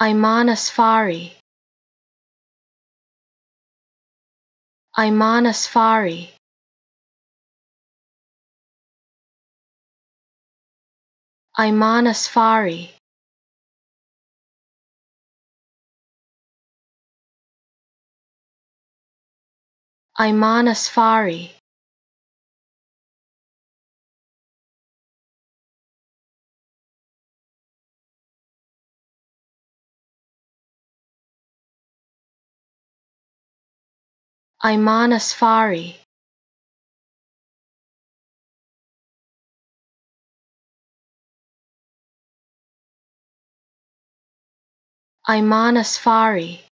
Imanasfari Imanasfari Imanasfari Imanasfari Imanasfari Imanasfari